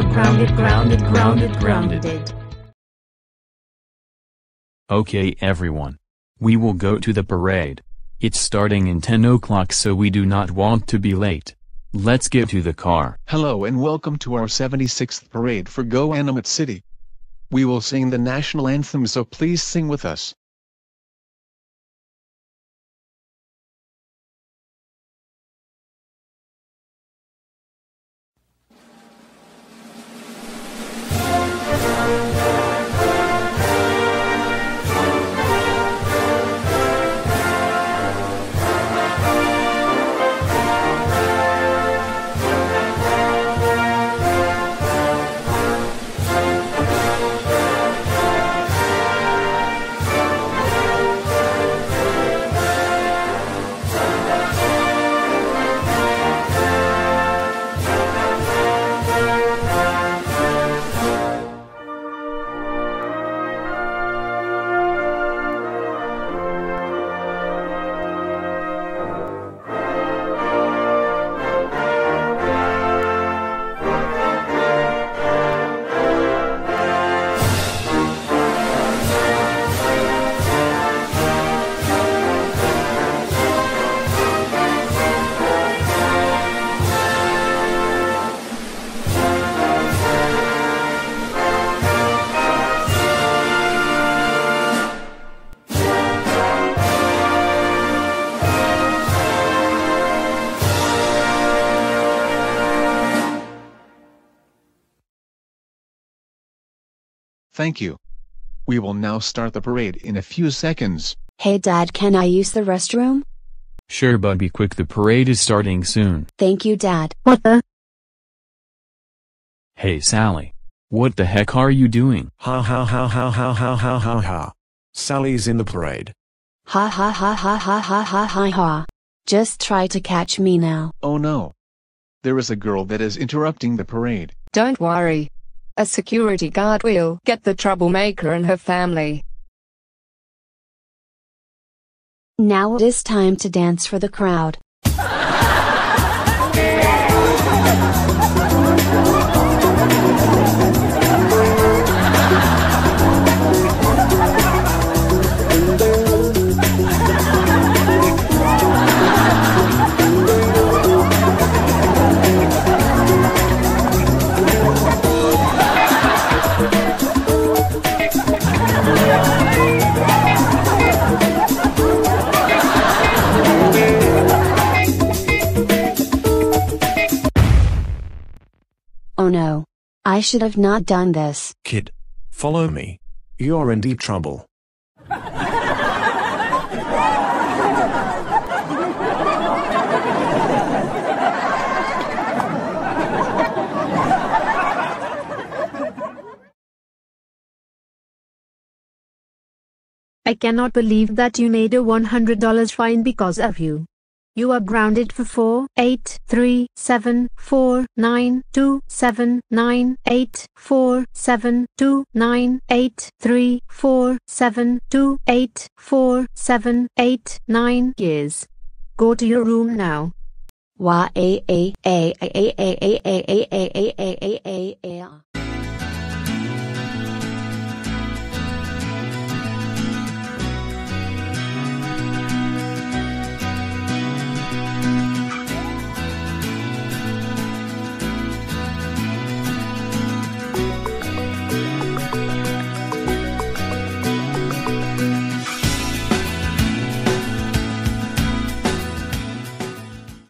grounded, grounded, grounded, grounded. Okay everyone. We will go to the parade. It's starting in 10 o'clock so we do not want to be late. Let's get to the car. Hello and welcome to our 76th parade for Go Animate City. We will sing the national anthem so please sing with us. Thank you. We will now start the parade in a few seconds. Hey dad, can I use the restroom? Sure but be quick the parade is starting soon. Thank you dad. What the? Hey Salli. What the heck are you doing? Ha ha ha ha ha ha ha ha ha. Salli's in the parade. Ha ha ha ha ha ha ha ha ha. Just try to catch me now. Oh no. There is a girl that is interrupting the parade. Don't worry. A security guard will get the troublemaker and her family. Now it is time to dance for the crowd. Oh no. I should have not done this. Kid. Follow me. You're in deep trouble. I cannot believe that you made a $100 fine because of you. You are grounded for 4, 8, 3, 7, 4, 9, 2, 7, 9, 8, 4, 7, 2, 9, 8, 3, 4, 7, 2, 8, 4, 7, 8, 9 years. Go to your room now.